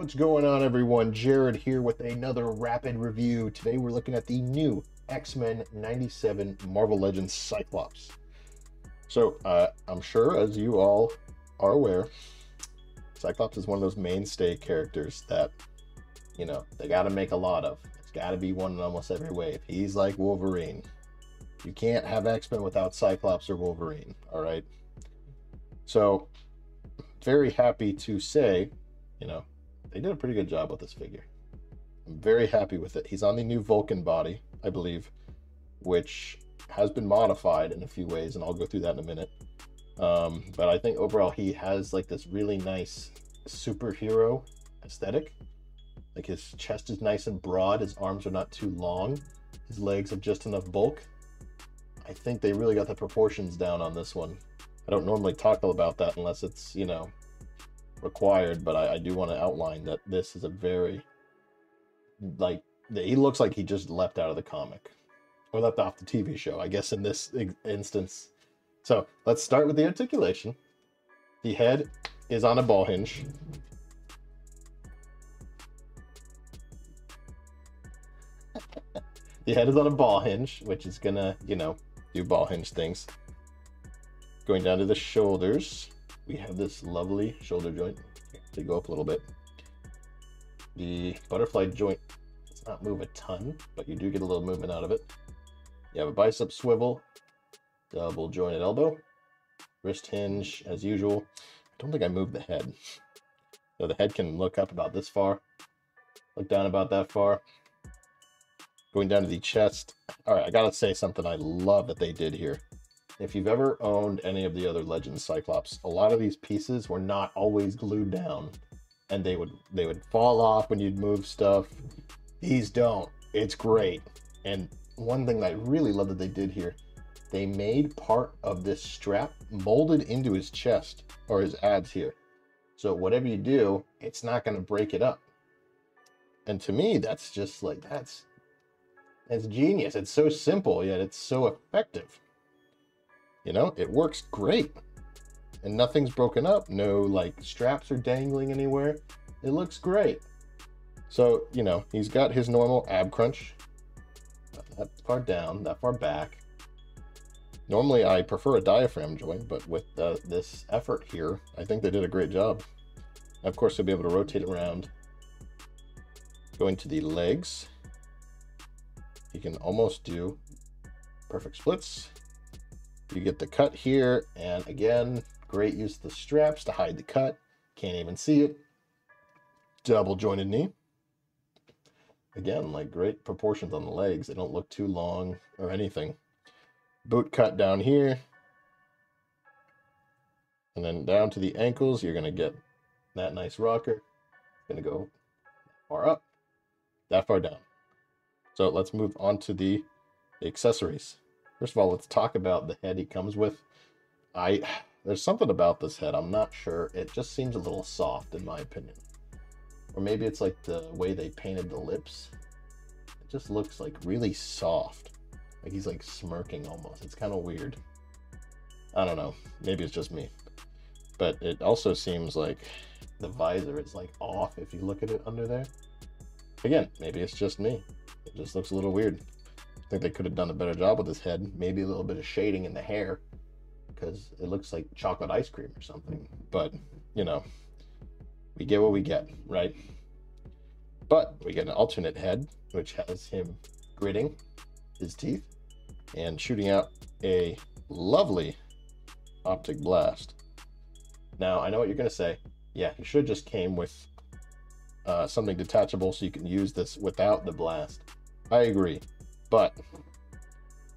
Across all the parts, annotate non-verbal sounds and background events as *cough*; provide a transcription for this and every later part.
What's going on, everyone? Jarrod here with another rapid review. Today we're looking at the new X Men 97 Marvel Legends Cyclops. So, uh, I'm sure, as you all are aware, Cyclops is one of those mainstay characters that, you know, they got to make a lot of. It's got to be one in almost every wave. He's like Wolverine. You can't have X Men without Cyclops or Wolverine, all right? So, very happy to say, you know, they did a pretty good job with this figure. I'm very happy with it. He's on the new Vulcan body, I believe, which has been modified in a few ways, and I'll go through that in a minute. Um, but I think overall he has like this really nice superhero aesthetic. Like his chest is nice and broad, his arms are not too long, his legs have just enough bulk. I think they really got the proportions down on this one. I don't normally talk about that unless it's, you know, required, but I, I do want to outline that this is a very, like, he looks like he just leapt out of the comic or left off the TV show, I guess, in this instance. So let's start with the articulation. The head is on a ball hinge. *laughs* the head is on a ball hinge, which is gonna, you know, do ball hinge things. Going down to the shoulders, we have this lovely shoulder joint. They go up a little bit. The butterfly joint does not move a ton, but you do get a little movement out of it. You have a bicep swivel, double jointed elbow, wrist hinge as usual. I don't think I moved the head. So the head can look up about this far, look down about that far. Going down to the chest. All right, I gotta say something I love that they did here. If you've ever owned any of the other Legends Cyclops, a lot of these pieces were not always glued down and they would they would fall off when you'd move stuff. These don't. It's great. And one thing that I really love that they did here, they made part of this strap molded into his chest or his abs here. So whatever you do, it's not going to break it up. And to me, that's just like that's that's genius. It's so simple, yet it's so effective. You know, it works great. And nothing's broken up. No, like, straps are dangling anywhere. It looks great. So, you know, he's got his normal ab crunch. Not That far down, that far back. Normally, I prefer a diaphragm joint, but with uh, this effort here, I think they did a great job. Of course, you'll be able to rotate around. Going to the legs, you can almost do perfect splits. You get the cut here, and again, great use of the straps to hide the cut. Can't even see it. Double jointed knee. Again, like great proportions on the legs. They don't look too long or anything. Boot cut down here. And then down to the ankles, you're going to get that nice rocker. Going to go far up, that far down. So let's move on to the accessories. First of all, let's talk about the head he comes with. I there's something about this head. I'm not sure. It just seems a little soft in my opinion. Or maybe it's like the way they painted the lips. It just looks like really soft. Like he's like smirking almost. It's kind of weird. I don't know. Maybe it's just me. But it also seems like the visor is like off if you look at it under there. Again, maybe it's just me. It just looks a little weird think they could have done a better job with his head. Maybe a little bit of shading in the hair because it looks like chocolate ice cream or something. But, you know, we get what we get, right? But we get an alternate head, which has him gritting his teeth and shooting out a lovely optic blast. Now, I know what you're going to say. Yeah, he should just came with uh, something detachable so you can use this without the blast. I agree. But,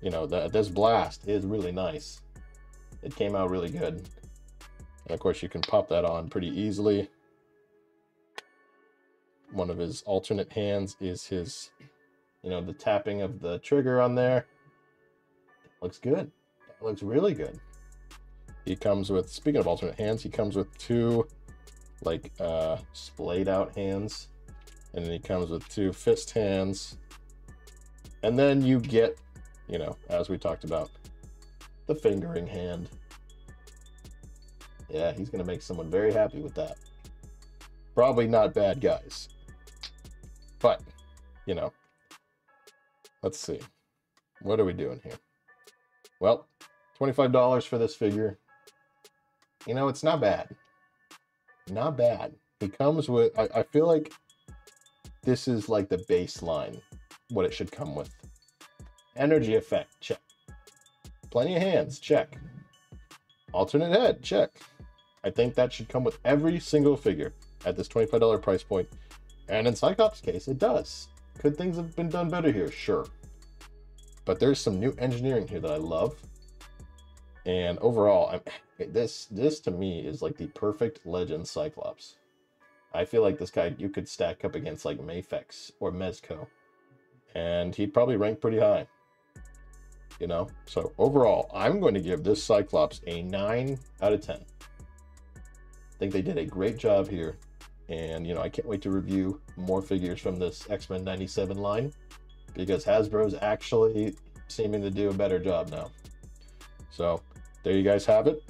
you know, the, this blast is really nice. It came out really good. And of course, you can pop that on pretty easily. One of his alternate hands is his, you know, the tapping of the trigger on there. Looks good. That looks really good. He comes with, speaking of alternate hands, he comes with two, like, uh, splayed out hands. And then he comes with two fist hands and then you get, you know, as we talked about, the fingering hand. Yeah, he's going to make someone very happy with that. probably not bad guys. But, you know, let's see. What are we doing here? Well, $25 for this figure. You know, it's not bad. Not bad. He comes with, I, I feel like this is like the baseline, what it should come with. Energy effect, check. Plenty of hands, check. Alternate head, check. I think that should come with every single figure at this $25 price point. And in Cyclops' case, it does. Could things have been done better here? Sure. But there's some new engineering here that I love. And overall, I'm, this this to me is like the perfect Legend Cyclops. I feel like this guy you could stack up against like Mafex or Mezco, and he'd probably rank pretty high. You know, so overall, I'm going to give this Cyclops a nine out of ten. I think they did a great job here, and you know I can't wait to review more figures from this X Men '97 line because Hasbro's actually seeming to do a better job now. So there you guys have it.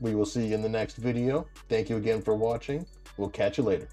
We will see you in the next video. Thank you again for watching. We'll catch you later.